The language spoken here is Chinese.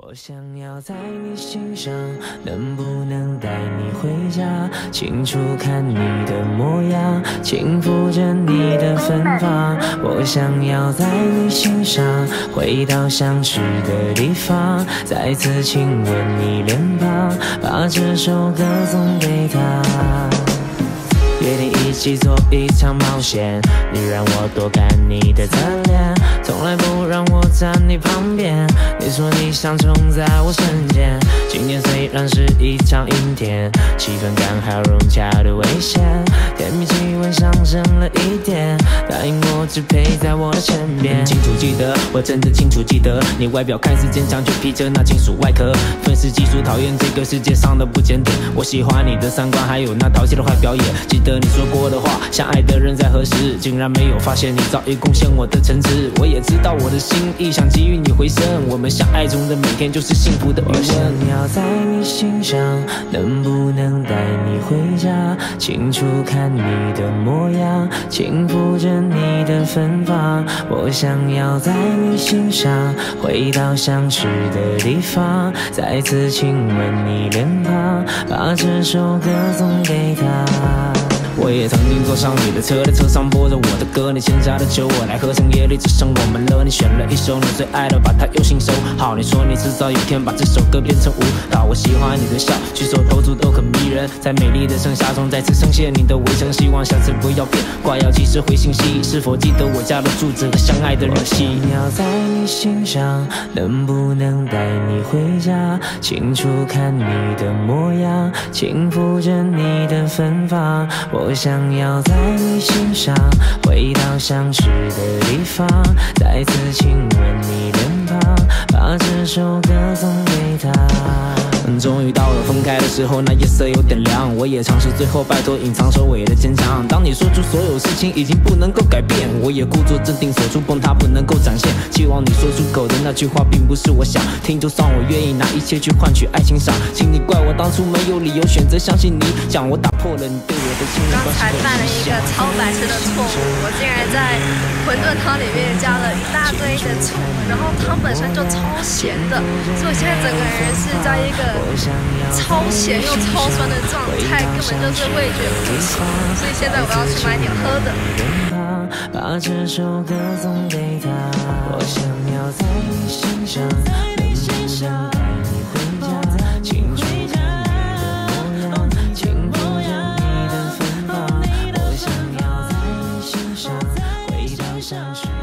我想要在你心上，能不能带你回家？清楚看你的模样，轻抚着你的芬芳。我想要在你心上，回到相识的地方，再次亲吻你脸庞，把这首歌送给他。约定一起做一场冒险，你让我多看你的侧脸，从来不让我在你旁边。你说你想冲在我身前，今天虽然是一场阴天，气氛刚好融洽的危险，甜蜜气温上升了一点，答应我只陪在我的身边。清楚记得，我真的清楚记得，你外表看似坚强，却披着那金属外壳，愤世嫉俗，讨厌这个世界上的不检点。我喜欢你的三观，还有那淘气的坏表演。记得你说过的话，相爱的人在何时？竟然没有发现你早已贡献我的诚挚。我也知道我的心意，想给予你回声。我们相爱中的每天就是幸福的余生。我想要在你心上，能不能带你回家？清楚看你的模样，轻抚着你的芬芳。我想要在你心上，回到相识的地方，再次亲吻你脸庞，把这首歌送给他。我也曾经坐上你的车，在车上播着我的歌，你欠下的酒我来喝，深夜里只剩我们了。你选了一首你最爱的，把它用心收好。你说你迟早有一天把这首歌变成舞蹈。我喜欢你的笑，举手投足都很迷人，在美丽的盛夏中再次呈现你的微笑，希望下次不要变，挂要及时回信息。是否记得我家的住址和相爱的日期？我要在你心上，能不能带你回家？清楚看你的模样，轻抚着你的芬芳。我。我想要在你心上，回到相识的地方，再次亲吻你脸庞，把这首歌送给他。终于到开的时候，那夜色有点凉。我也尝试最后拜托隐藏收尾的坚强。当你说出所有事情已经不能够改变，我也故作镇定，锁住崩塌不能够展现。希望你说出口的那句话，并不是我想听。就算我愿意拿一切去换取爱情赏，请你怪我当初没有理由选择相信你，讲我打破了你对我的信任。刚才犯了一个超白痴的错误，我竟然在馄饨汤里面加了一大堆的醋，然后汤本身就超咸的，所以我现在整个人是在一个。超超咸又超酸的状态，根本就是味觉不行。所以现在我要去买点喝的。把这首歌送给他，我想要在你身上，带你回家，请，要你的芬芳，我想要在你身上，回。